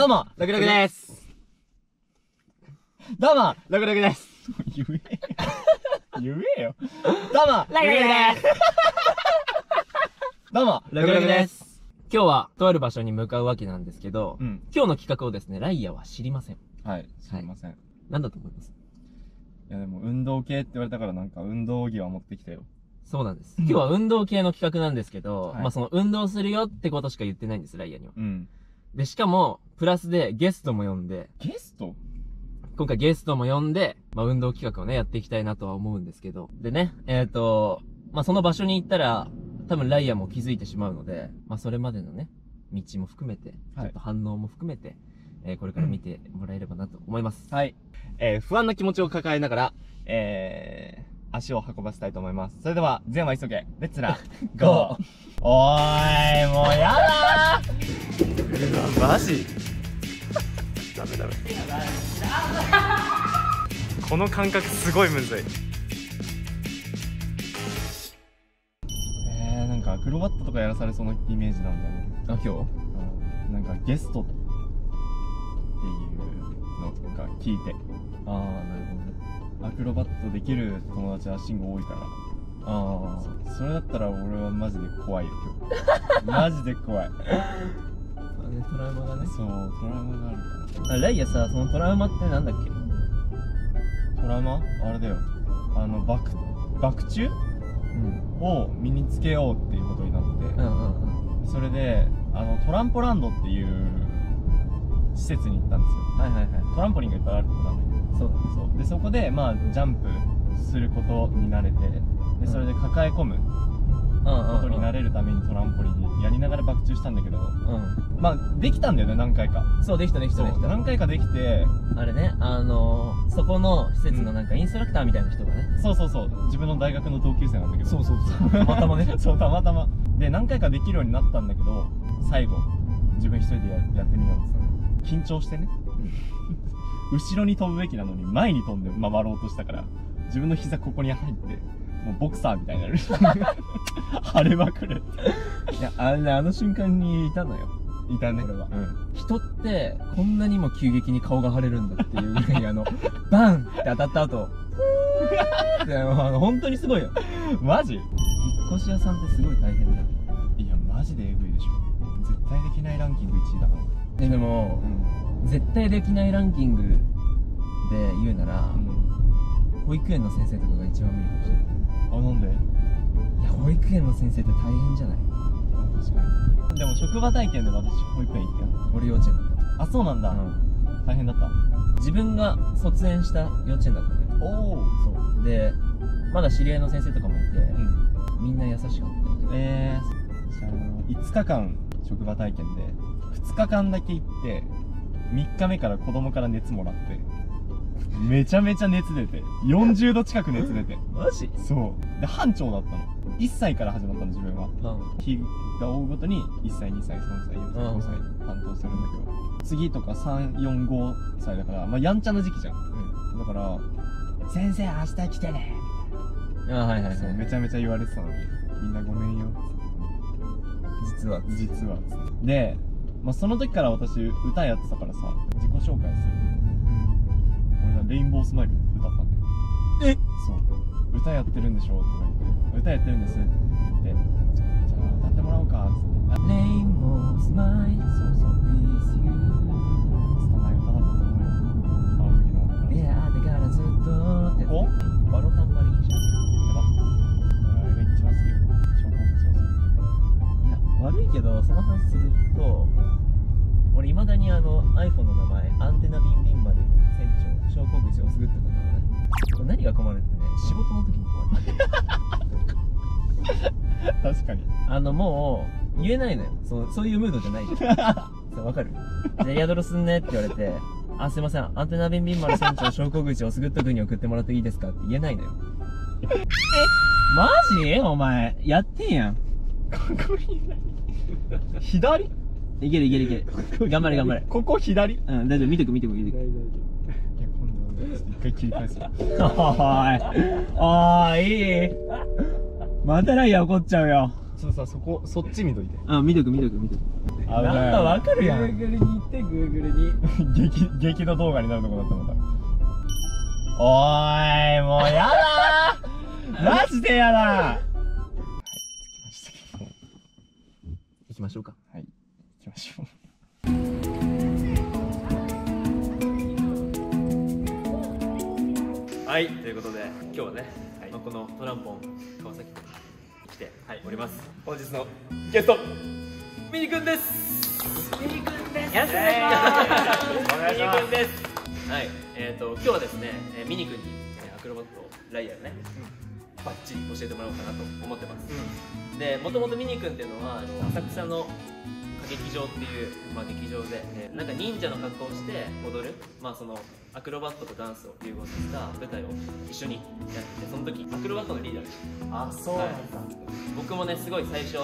どうも、ラクラクです。どうも、ラクラクです。言え。言えよ。どうも、ラクラクです。どうも、ラクラクです。今日は、とある場所に向かうわけなんですけど、うん。今日の企画をですね、ライヤーは知りません。はい。すいません。い、何だと思います？やでも、運動系って言われたからなんか運動着は持ってきたよ。そうなんです。今日は運動系の企画なんですけど、はいまあその運動するよってことしか言ってないんです、ライヤーには。うん。で、しかも、プラスでゲストも呼んで、ゲスト？今回ゲストも呼んで、まあ、運動企画をね、やっていきたいなとは思うんですけど。でね、えっ、と、まあ、その場所に行ったら、多分ライアーも気づいてしまうので、まあ、それまでのね、道も含めて、ちはいょっと反応も含めて、えーこれから見てもらえればなと思います。はい。えー、不安な気持ちを抱えながら、えー、足を運ばせたいと思います。それでは、全は急げ。レッツラ、ゴーおーい、もうやだーマジ？ダメダメ。この感覚すごいむずい。えー、なんかアクロバットとかやらされそうなイメージなんだよね。あ、今日？うんなんかゲストっていうのが聞いてああ、なるほどね。アクロバットできる友達は慎吾多いから。あそそれだったら俺はマジで怖いよ今日。マジで怖い。あ。ね、トラウマがね。そうトラウマがあるかあライアーさ、そのトラウマってなんだっけ？らトラウマ？あれだよ。あのバクバク宙うん。を身につけようっていうことになって、うんうんうん。それであのトランポランドっていう施設に行ったんですよ。はいはいはい。トランポリンがいっぱいあるとこなんだけどそう。そうでそこでまあジャンプすることに慣れてでそれで抱え込むうんうん、うん。ことになれるためにトランポリンやりながら爆中したんだけどうん。まあできたんだよね何回かそう、できたできたできた。何回かできてあれね、あのー、そこの施設のなんかインストラクターみたいな人がね。そうそうそう自分の大学の同級生なんだけどそうそうそう。たまたまね。そうたまたまで何回かできるようになったんだけど最後自分一人でややってみようって緊張してね、後ろに飛ぶべきなのに前に飛んで回ろうとしたから自分の膝ここに入ってもうボクサーみたいになる。腫れまくるいや、あれね、あの瞬間にいたのよ。いたね。俺は。うん。人って、こんなにも急激に顔が腫れるんだっていうぐらい、あの、バンって当たった後、ふーって、あの、本当にすごいよ。マジ？引っ越し屋さんってすごい大変だよ。いやマジでエグいでしょ。絶対できないランキング1位だから。ね、でもう、ん絶対できないランキングで言うなら、保育園の先生とかが一番無理かもしれない。あなんで？いや、保育園の先生って大変じゃない？確かに。でも職場体験で私保育園行ったよ。俺幼稚園だった。あそうなんだ、大変だった。自分が卒園した幼稚園だったのよ。おおそう。でまだ知り合いの先生とかもいて、うん。みんな優しかった。よねえー、じゃあの5日間職場体験で2日間だけ行って3日目から子供から熱もらってめちゃめちゃ熱出て40度近く熱出て。マジ？そう。で班長だったの。1歳から始まったの自分は。うん。日が追うごとに1歳2歳3歳4歳5歳担当するんだけど。次とか345歳だからまあやんちゃな時期じゃん。だから「先生明日来てね。あはいはい」はい。そうめちゃめちゃ言われてたのに。みんなごめんよ。実は。実は。で、まあ、その時から私歌やってたからさ自己紹介する。俺がレインボースマイル歌ったんだよ。え？そう。歌やってるんでしょ？って言われて。歌やってるんですって言って。じゃあ歌ってもらおうかっつって。レインボースマイル。そうそう。with you 拙い歌だったと思うよあの時の。俺からいやだからずっとってこうバロタンバリンじゃんやば。俺あれが一番好き。よ症候群そうするいや悪いけどその話すると俺いまだにあの iPhone の名前アンテナビンビン丸船長昇降口をすぐったことなのね何が困るってね。仕事の時に困る。確かに。あのもう言えないのよ。そうそういうムードじゃないじゃん。わかる？で宿ロすんねって言われてあすいません。アンテナビンビン丸船長昇降口をすぐったくに送ってもらっていいですかって言えないのよ。え？マジ？お前やってんやん。ここ左左？いけるいけるいける。頑張れ頑張れ。ここ左？うん大丈夫見てく見てく見てく。今度はねちょっと一回切り返すわ。おいおいい。いまたライアー怒っちゃうよ。ちょっとさそこそっち見といて。あ見とく見とく見とく。危なんかわかるやん。Google に行って Google に。激激怒動画になるとこだったまた。おーいもうやだー。マジでやだはい着きましたけど。行きましょうかきましょう。はいということで今日はね、まあこのトランポン川崎に来ております、本日のゲストミニくんです。ミニくんです。よろしくお願いします。ミニくんです。はいえっ、と今日はですねえーミニくんにえーアクロバットライアーね、バッチリ教えてもらおうかなと思ってます、でもともとミニくんっていうのはあの浅草の歌劇場っていう、まあ、劇場で、えーなんか忍者の格好をして踊る、まあ、そのアクロバットとダンスを融合させた舞台を一緒にやっててその時アクロバットのリーダーでしたあそうなんだ。僕もねすごい最初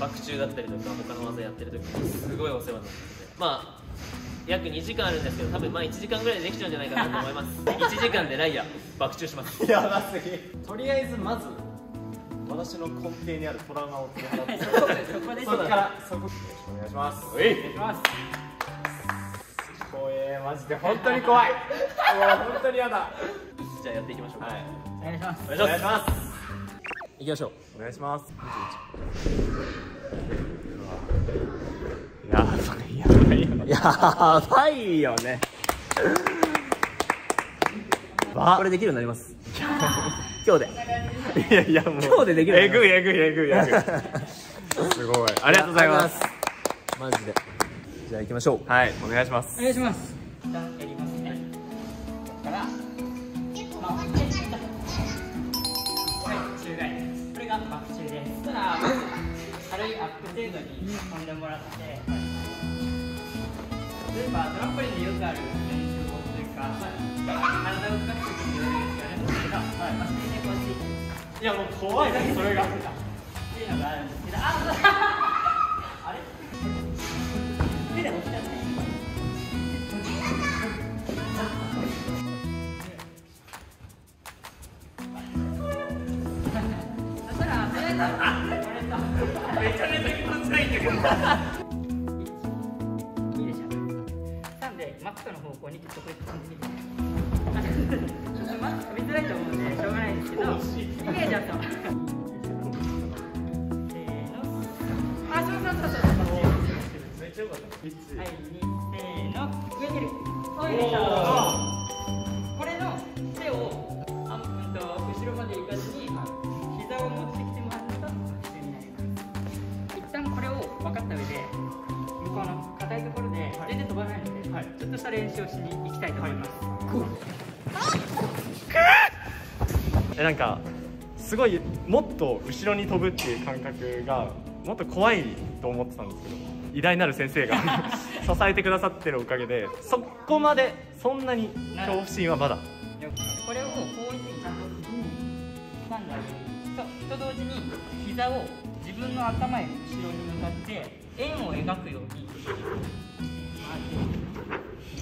バク宙だったりとか他の技やってる時にすごいお世話になってて。まあ約2時間あるんですけど多分まあ1時間ぐらいでできちゃうんじゃないかなと思います。1時間でライアーバク宙します。やばすぎ。とりあえずまず私の根底にあるトラウマを取り払ってそこでそこからそこよろしくお願いします。お願いします。怖えマジで本当に怖い。もう本当にやだ。じゃあやっていきましょうか、はい。お願いします。お願いします。いきましょう。お願いしますやばいよやばいよね。これできるようになります 今日で。いやいやもう。今日でできるえぐいえぐいえぐいえぐい。すごい。ありがとうございます。マジで。じゃあ行きましょう。はいお願いします。お願いします。一旦やります。ねここからまあはい。宙返りこれがバク宙ですそしたら軽い。アップ程度に飛んでもらって例えばトランポリンでよくある練習法とい。うか、まあ、体を動かしてはい、まあ、それでこっていやもう怖いねそれがっていうのがあるんですけど、あ、あれ手で押しちゃって。そした、めちゃめちゃ気持ちないんだけど。いいでしょなんで、マックの方向にちょっとこまあ、飛びづらい。と思うんで、しょうがない。んですけど、イメージはそう。せーの。あ、そうそうそうそう。めっちゃよかったはい、にせーの。上にい。る。そうでし。これの手を、あうんと、後ろまで行かずに、膝を持ってきてもらうと、普通になります。一旦これを分かった上で、向こうの硬い。ところで、全然飛ばない。ので、ちょっとした練習をしに行きたい。と思い。ます。えなんかすごいもっと後ろに飛ぶっていう感覚がもっと怖いと思ってたんですけど偉大なる先生が支えてくださってるおかげでそこまでそんなに恐怖心はまだ。これをこういうふうにちゃんとなんだろうと同時に膝を自分の頭より後ろに向かって円を描くように。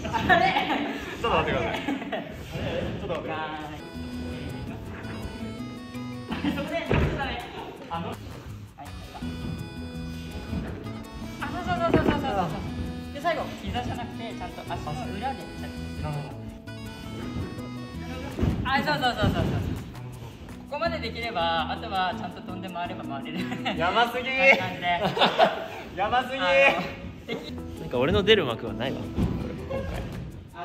あれちょっと待ってください。ちょっと待ってください。はい。そこでちょっとダメあのあそうそうそうそうそうそうで最後膝じゃなくてちゃんと足の裏であそうそうそうそうそうここまでできればあとはちゃんと飛んで回れば回れるやばすぎこんでやばすぎなんか俺の出る幕はない。わ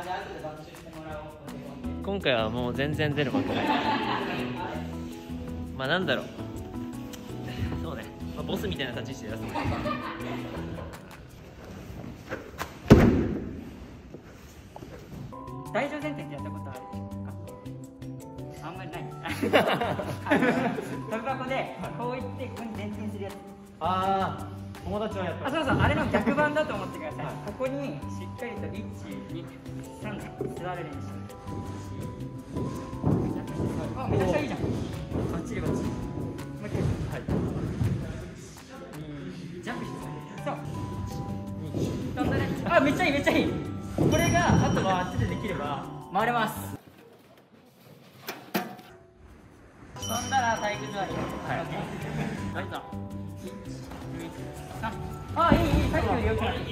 あじゃあ後で学習してもらおうお手本で今回はもう全然出る幕ない。まあなんだろう。そうね、まあ、ボスみたいな立ち位置でやらせてもらう大乗前転ってやったことあるでしょうか？あんまりない。飛び 箱でこう言ってここに前転するやつ。ああ友達はやった。あそうそうあれの逆版だと思ってください、ここにしっかりと123座る練習あめちゃくちゃいいじゃん。バッチリバッチリもう一回はいジャンプしてそう飛んだねあめっちゃいい。めっちゃいい。これがあとはあっちでできれば回れます飛んだら体育座りはいはいあいいいいさっきより良くなってる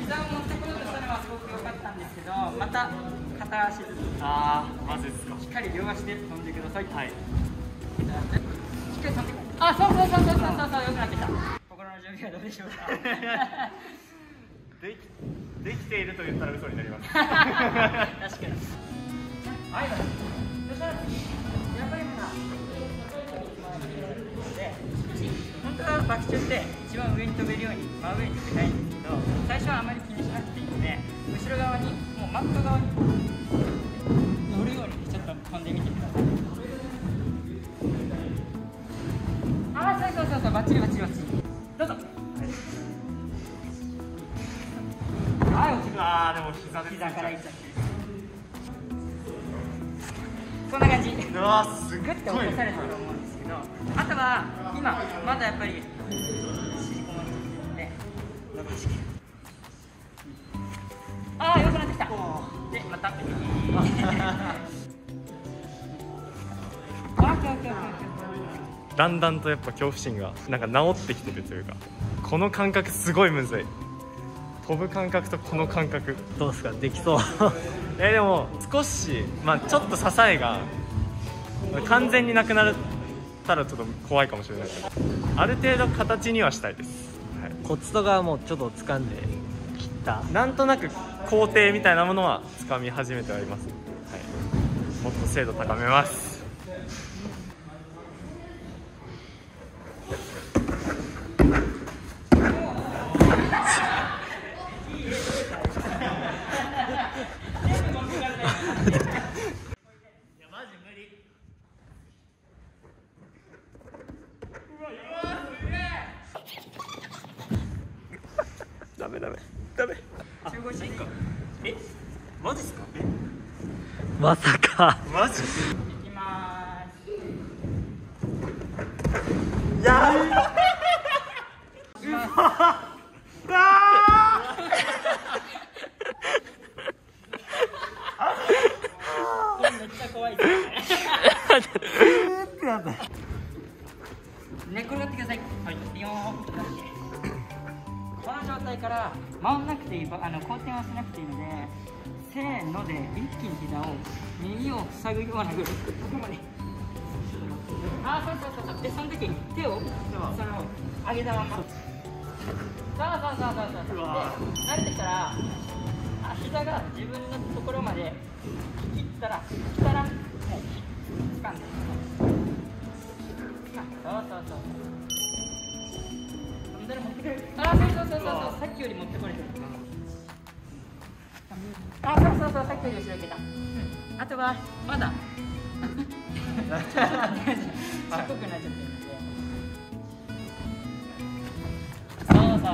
膝を持ってこようとしたのはすごく良かったんですけどまた片足ずつああマジですかしっかり両足で飛んでくださいはいしっかり飛んであそうそうそうそうそうそうそう良くなってきた。心の準備はどうでしょうか？で きできていると言ったら嘘になります。確かに。はいそしたら次やっぱりまだで本当は爆中って一番上に飛べるように真上に飛びたいんですけど最初はあまり気にしなくていいので後ろ側にもうマット側に乗るようにちょっと飛んでみてくださいああそうそうそうそうバッチリバッチリバッチリ膝で膝からいっちゃって。こんな感じ。うわーすっグッて起こされたと思うんですけどあとは今まだやっぱりで伸ばしああ良くなってきた。でまた。だんだんとやっぱ恐怖心がなんか治ってきてるというかこの感覚すごいむずい飛ぶ感覚とこの感覚。どうですか？できそう。えでも少しまあちょっと支えが完全になくなったらちょっと怖いかもしれないけど。ある程度形にはしたいです、はい。コツとかはもうちょっと掴んで切った。なんとなく工程みたいなものはつかみ始めてはいます、はい、もっと精度高めますダメダメダメ集合していいかえマジっすかえまさか。マジい。きまーすい。やこれめっちゃ怖い。ですね寝転がってください。はい。ビヨーンとなってこの状態から回んなくてい。い。あの後転はしなくてい。い。のでせーので一気に膝を耳を塞ぐようなぐらいここまであそうそうそう。そうでその時手をその上げたままそうそうそうそうそうそうで慣れてきたら膝が自分のところまで切ったら来たらもう掴んでそうそうそうあそうそうそうそうそうさっきより持ってこれてるあそうそうそうさっきより後ろ行けた、うん、あとはまだ。ちょっとちっこくなっちゃってるそうそうそう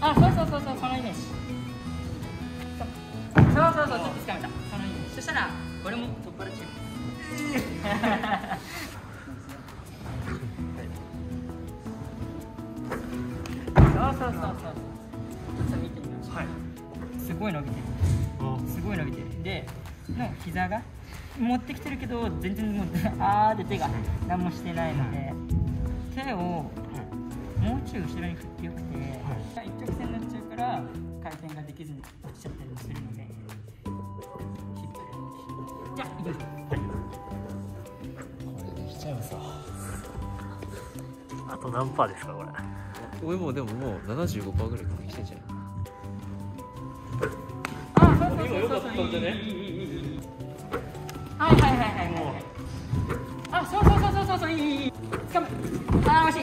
あそうそうそうそうそのイメージ。そうそうそうちょっと掴めた。そのイメージ。そしたらこれも取っ払っちゃう すごい伸びてる。すごい伸びてる。での膝が持ってきてるけど全然もうあーで手が何もしてないので手をもうちょい後ろに振ってよくて、一直線になっちゃうから回転ができずに落ちちゃったりもするので引っ張るじゃあ行きましょうこれできちゃうさあと何パーですかこれ。俺もうでももう75%ぐらい確認してんじゃんあ、そうそうそうそう今良かったんじゃねはいはいはいはいはいあ、そうそうそうそうそうそういいいい。掴むあー惜しい。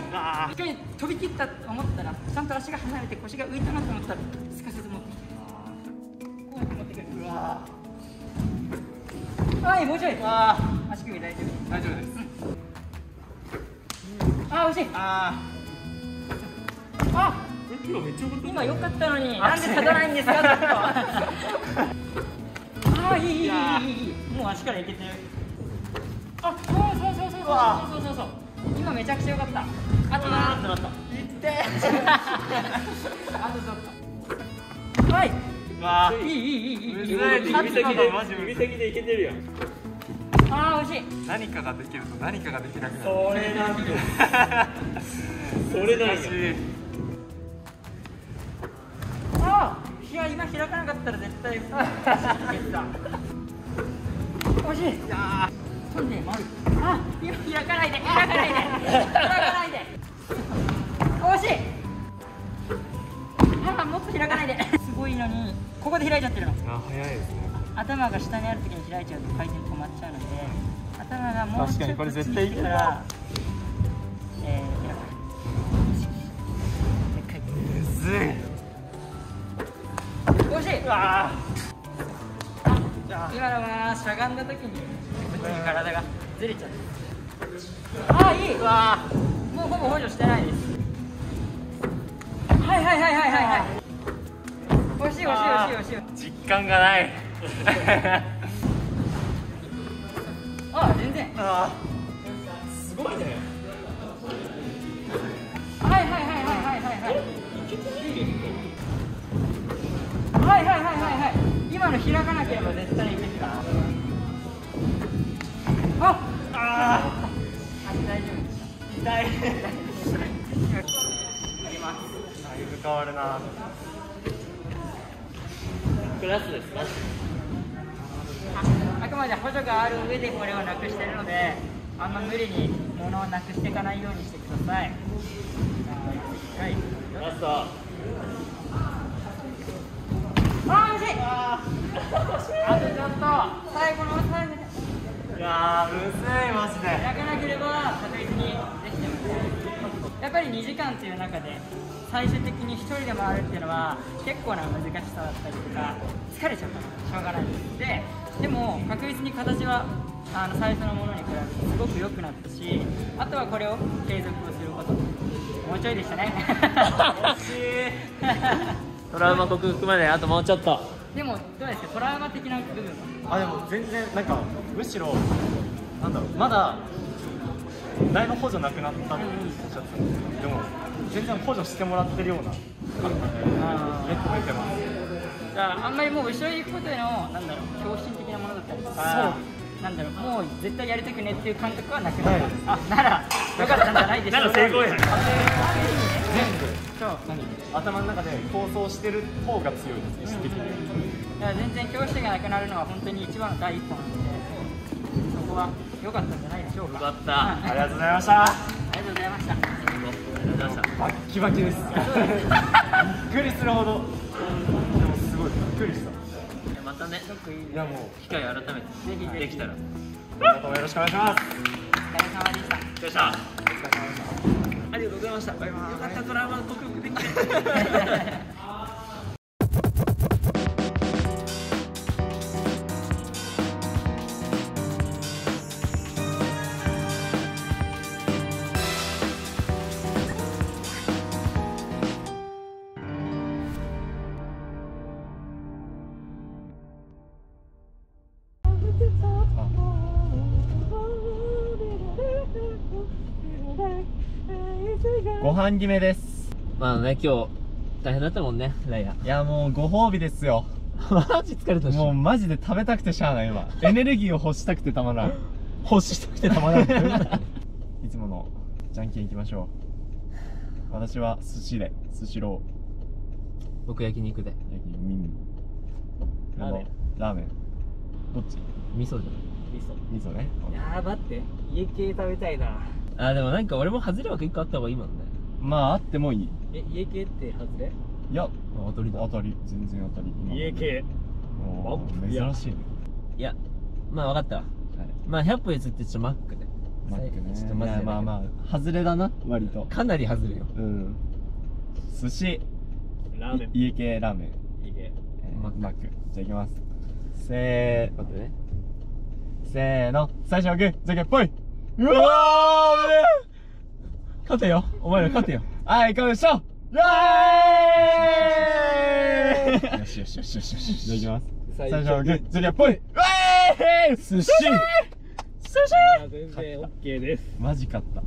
一回飛び切ったと思ったらちゃんと足が離れて腰が浮いたなと思ったらすかさず持ってきて。こうやって持ってくるうわー。はいもうちょい。あ足首大丈夫。大丈夫です。あー惜しい。ああ今めっちゃ良かった今良かったのになんで立たないんですかずっとああ いいいいいいいいいもう足からいけてる。あそうそうそうそうそう。そうそうそう今めちゃくちゃ良かった。あとなってなった。いって。あとちょっと。はい。わいいいいいいいいいいい指先でマジ指先でいけてるやんあー惜しい何かができると何かができなくなるそれなんだそれなんやあーい。や今開かなかったら絶対い。けた惜しい。で回るあ今開かない。で開かない。で開かない。で惜しい。あもっと開かない。ですごい。のにここで開い。ちゃってるのあ早い。ですね頭が下にある時に開い。ちゃうと回転止まっちゃうので頭がもう確かにこれ絶対い。い。からえー、開くでっかい。むずい。惜しいあ今のはしゃがんだ時にこっちに体がずれちゃったあーいい。もうほぼ補助してないです。はいはいはいはいはいはい。惜しい惜しい惜しい惜しい。実感がない。あ全然。あすごいねはい。はいはいはいはい今の開かなければ絶対いけるからあああ大丈夫です痛いあげますだいぶ変わるなクラスですかあくまで補助がある上でこれをなくしてるのであんま無理に物をなくしていかないようにしてくださいはいラストあー惜しいあとちょっと最後の最後いやーむずいマジで開かなければ確実にできてますやっぱり2時間っていう中で最終的に1人で回るっていうのは結構な難しさだったりとか疲れちゃうからしょうがないですででも確実に形はあの最初のものに比べてすごく良くなったしあとはこれを継続をすること。もうちょいでしたね。惜しいトラウマ克服まであともうちょっと。でもどうですか？トラウマ的な部分は？あでも全然なんかむしろなんだろうまだだいぶ補助なくなったっておっしゃってたんですけどでも全然補助してもらってるような感覚で結構出てますじゃああんまりもう後ろに行くことへのなんだろう恐怖心的なものだったりとかなんだろうもう絶対やりたくねっていう感覚はなくなる、あならよかったんじゃないでしょうかなら成功や全部そう何頭の中で構想してる方が強いですね意識的に。だから全然恐怖心がなくなるのは本当に一番の第一歩なのでそこは良かったんじゃないでしょうか。よかった。あありがとうございました。ありがとうございました。バッキバキです。びっくりするほどでもすごいびっくりした。またねい。やもう機会改めてぜひできたら。今後ともよろしくお願いしますお疲れ様でした。よっしゃありがとうございました。よかったトラウマ克服できて ご飯決めです。まあね、今日、大変だったもんね、ライア。いやもうご褒美ですよ。マジ疲れたし。もうマジで食べたくてしゃあない今 エネルギーを欲したくてたまらん。欲したくてたまらん。いつものじゃんけんいきましょう。私は寿司で寿司ロ僕焼肉で。ー焼きミン。ラーメン。ラーメン。どっち？味噌じ味噌。ね。やー待って。家系食べたいな。あ、でもなんか俺も外れ枠一個あった方がいいもんね。まああってもいい。え家系って外れ？いや当たりだ。当たり。全然当たり。今家系。おーいや。珍しいね。いや、まあ分かったわ。はい。まあ100歩譲ってちょっとマックで。マックね。いちょっとマジでやまあまあ外れだな割と。かなり外れよ。うん。寿司。ラーメン。い家系ラーメン。家系。えーマック。マック。じゃあいきます。せー。待ってね。せーの。最初はグー。じゃんけ。んぽいうわーおめで勝てよ。お前ら勝てよ。はいいかがでしょう。イエーイよしよしよしよしよし。じゃあいきます。最初。はグーじゃんけんぽい。うわーい寿司。寿司。全然 OK です。マジ勝った